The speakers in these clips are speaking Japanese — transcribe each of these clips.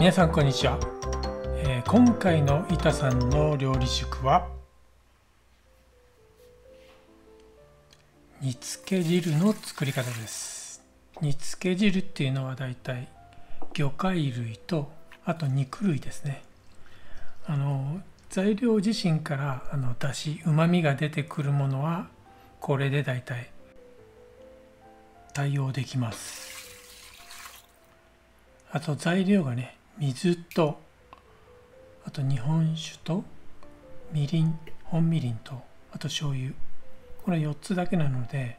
皆さんこんにちは、えー今回の板さんの料理塾は煮つけ汁の作り方です。煮つけ汁っていうのはだいたい魚介類とあと肉類ですね。あの材料自身からあのだしうまみが出てくるものはこれでだいたい対応できます。あと材料がね水とあと日本酒とみりん本みりんとあと醤油。これ4つだけなので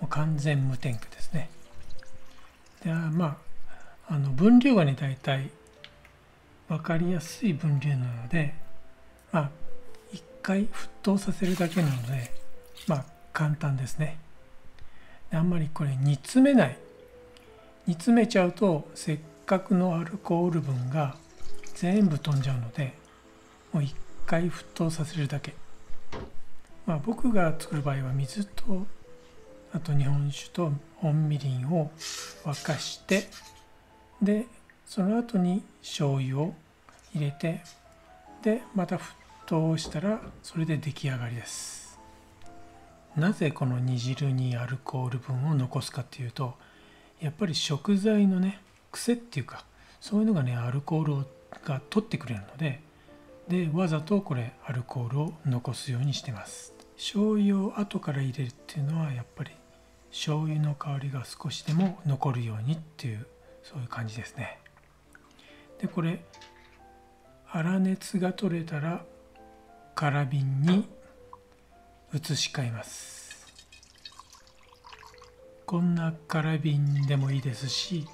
もう完全無添加ですね。ではまああの分量がね大体分かりやすい分量なのでまあ1回沸騰させるだけなのでまあ簡単ですね。あんまりこれ煮詰めない。煮詰めちゃうとせっかくのアルコール分が全部飛んじゃうのでもう一回沸騰させるだけ。まあ僕が作る場合は水とあと日本酒と本みりんを沸かしてでその後に醤油を入れてでまた沸騰したらそれで出来上がりです。なぜこの煮汁にアルコール分を残すかっていうとやっぱり食材のね癖っていうかそういうのがねアルコールが取ってくれるのででわざとこれアルコールを残すようにしてます。醤油を後から入れるっていうのはやっぱり醤油の香りが少しでも残るようにっていうそういう感じですね。でこれ粗熱が取れたら空瓶に移し替えます。こんな空瓶でもいいですし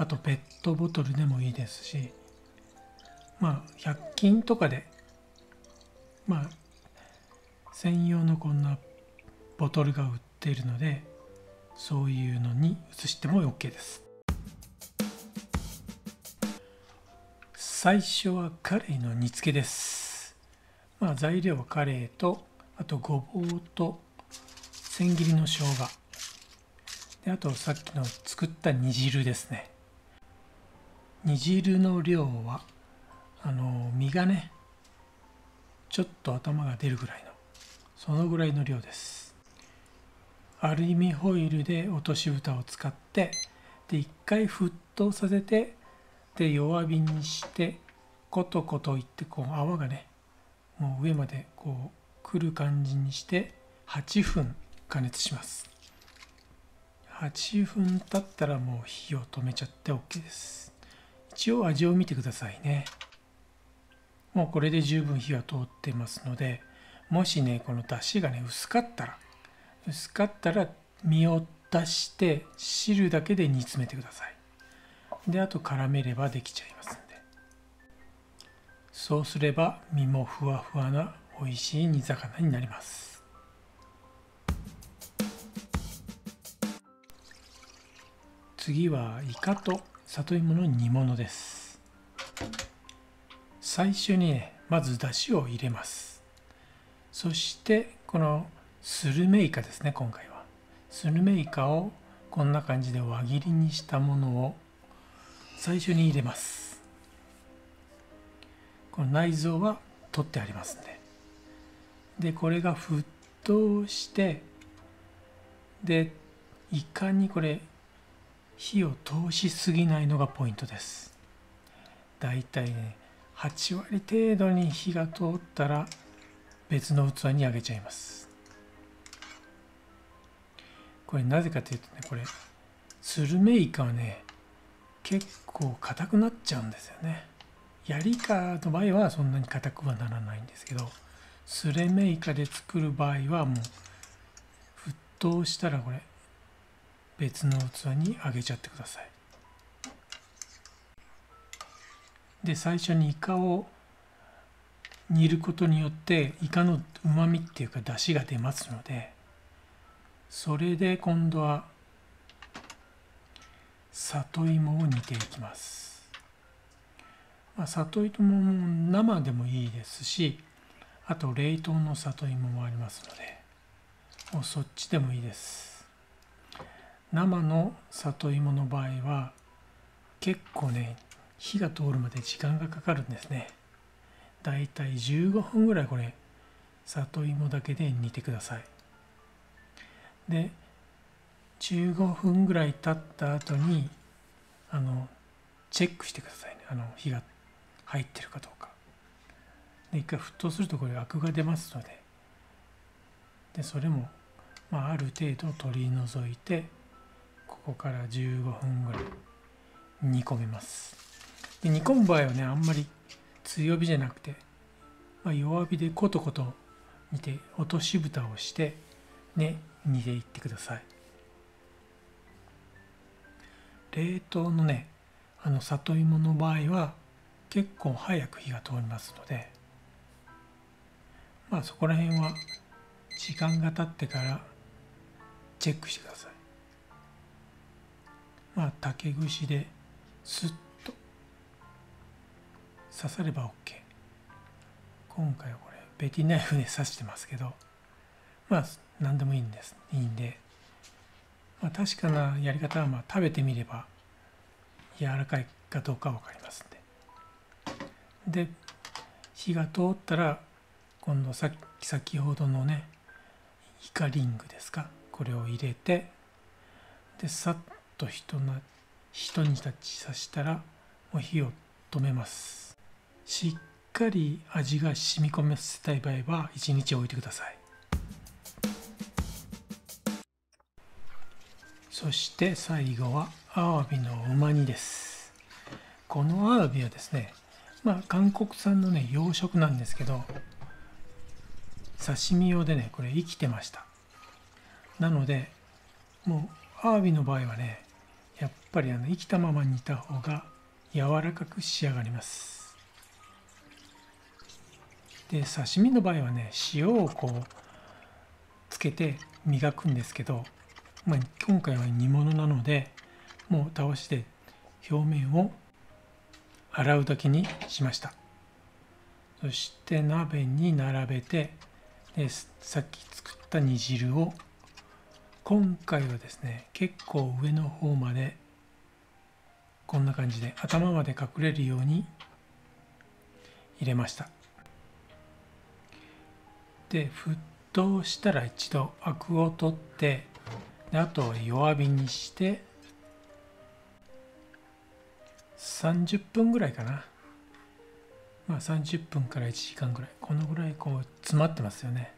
あとペットボトルでもいいですしまあ100均とかでまあ専用のこんなボトルが売っているのでそういうのに移しても OK です。最初はカレーの煮付けです。まあ材料はカレーとあとごぼうと千切りの生姜。であとさっきの作った煮汁ですね。煮汁の量はあの身がねちょっと頭が出るぐらいのそのぐらいの量です。アルミホイルで落とし蓋を使ってで一回沸騰させてで弱火にしてコトコトいってこう泡がねもう上までこうくる感じにして8分加熱します。8分経ったらもう火を止めちゃって OK です。一応味を見てくださいね。もうこれで十分火は通ってますのでもしねこの出汁がね薄かったら薄かったら身を出して汁だけで煮詰めてください。であと絡めればできちゃいますんで。そうすれば身もふわふわな美味しい煮魚になります。次はイカと里芋の煮物です。最初にねまずだしを入れます。そしてこのスルメイカですね今回は。スルメイカをこんな感じで輪切りにしたものを最初に入れます。この内臓は取ってありますんで。でこれが沸騰してでイカにこれ火を通しすぎないのがポイントです。だいたいね8割程度に火が通ったら別の器にあげちゃいます。これなぜかというとねこれスルメイカはね結構硬くなっちゃうんですよね。ヤリカの場合はそんなに硬くはならないんですけどスルメイカで作る場合はもう沸騰したらこれ別の器にあげちゃってください。で最初にイカを煮ることによってイカのうまみっていうか出汁が出ますのでそれで今度は里芋を煮ていきます、まあ、里芋も生でもいいですしあと冷凍の里芋もありますのでもうそっちでもいいです。生の里芋の場合は結構ね火が通るまで時間がかかるんですね。だいたい15分ぐらいこれ里芋だけで煮てください。で15分ぐらい経った後にあのチェックしてくださいね。あの火が入ってるかどうか。で一回沸騰するとこれアクが出ますので。でそれも、まあ、ある程度取り除いてここから15分ぐらい煮込みます。で煮込む場合はねあんまり強火じゃなくて、まあ、弱火でコトコト煮て落とし蓋をしてね煮ていってください。冷凍のねあの里芋の場合は結構早く火が通りますのでまあそこら辺は時間が経ってからチェックしてください。まあ竹串ですっと刺されば OK 今回はこれベティナイフで刺してますけどまあ何でもいいんです。いいんで、まあ、確かなやり方はまあ食べてみれば柔らかいかどうか分かりますんで。で火が通ったら今度さっき先ほどのねイカリングですか？これを入れてでさっとひとなひと煮立ちさせたらもう火を止めます。しっかり味が染み込ませたい場合は1日置いてください。そして最後はアワビのうま煮です。このアワビはですねまあ韓国産のね養殖なんですけど刺身用でねこれ生きてました。なのでもうアワビの場合はねやっぱりあの生きたまま煮た方が柔らかく仕上がります。で刺身の場合はね塩をこうつけて磨くんですけどまあ、今回は煮物なのでもう倒して表面を洗うだけにしました。そして鍋に並べてでさっき作った煮汁を今回はですね結構上の方までこんな感じで頭まで隠れるように入れました。で沸騰したら一度アクを取ってであと弱火にして30分ぐらいかな。まあ30分から1時間ぐらい。このぐらいこう詰まってますよね。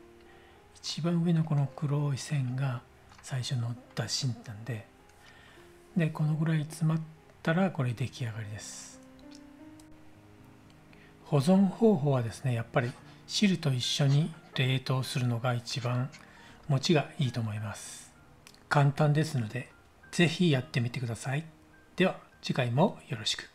一番上のこの黒い線が最初の出しなんででこのぐらい詰まったらこれ出来上がりです保存方法はですねやっぱり汁と一緒に冷凍するのが一番持ちがいいと思います簡単ですので、ぜひやってみてください。では、次回もよろしく。